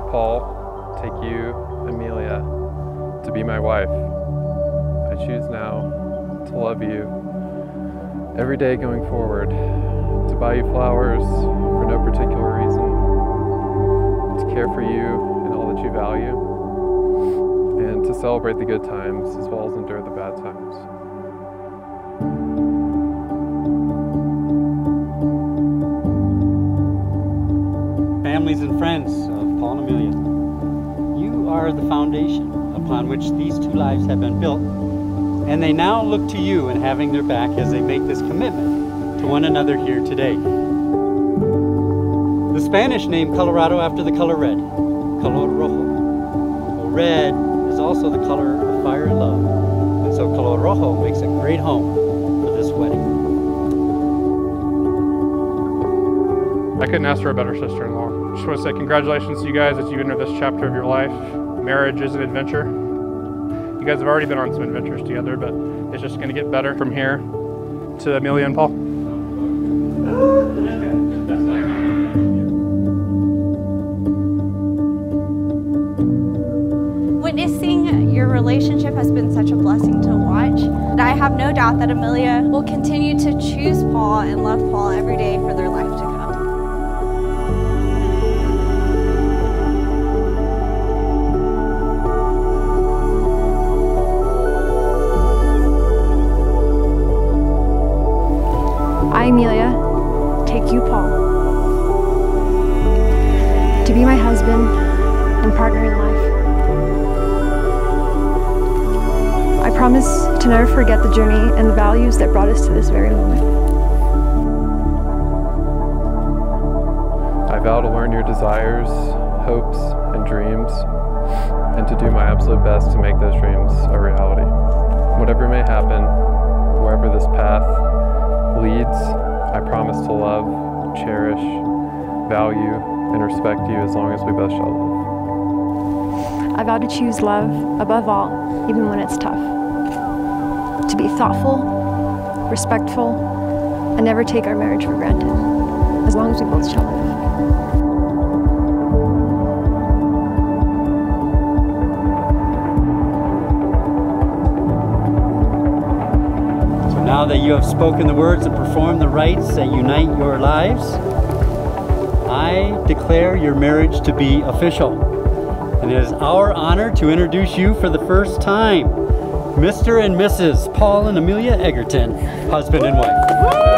Paul, take you, Emilia, to be my wife. I choose now to love you every day going forward, to buy you flowers for no particular reason, to care for you and all that you value, and to celebrate the good times as well as endure the bad times. families and friends of Paul and Emilia. You are the foundation upon which these two lives have been built, and they now look to you in having their back as they make this commitment to one another here today. The Spanish name Colorado after the color red, color rojo. Red is also the color of fire and love, and so color rojo makes a great home for this wedding. I couldn't ask for a better sister-in-law. Just want to say congratulations to you guys as you enter this chapter of your life. Marriage is an adventure. You guys have already been on some adventures together, but it's just going to get better from here to Emilia and Paul. Witnessing your relationship has been such a blessing to watch. I have no doubt that Emilia will continue to choose Paul and love Paul every day for their life to come. To be my husband and partner in life. I promise to never forget the journey and the values that brought us to this very moment. I vow to learn your desires, hopes, and dreams, and to do my absolute best to make those dreams a reality. Whatever may happen, wherever this path leads, I promise to love, cherish, value, and respect you as long as we both shall live. I vow to choose love above all, even when it's tough. To be thoughtful, respectful, and never take our marriage for granted, as long as we both shall live. So now that you have spoken the words and performed the rites that unite your lives, I declare your marriage to be official. And it is our honor to introduce you for the first time, Mr. and Mrs. Paul and Emilia Egerton, husband and wife.